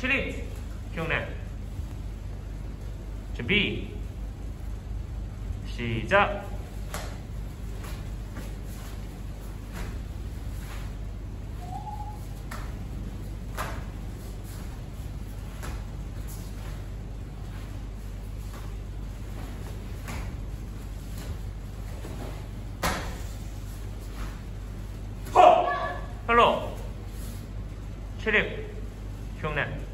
7위 기억나? 준비. 시작. 허! 헬로. 7링